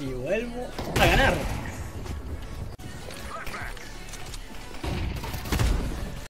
y vuelvo a ganar.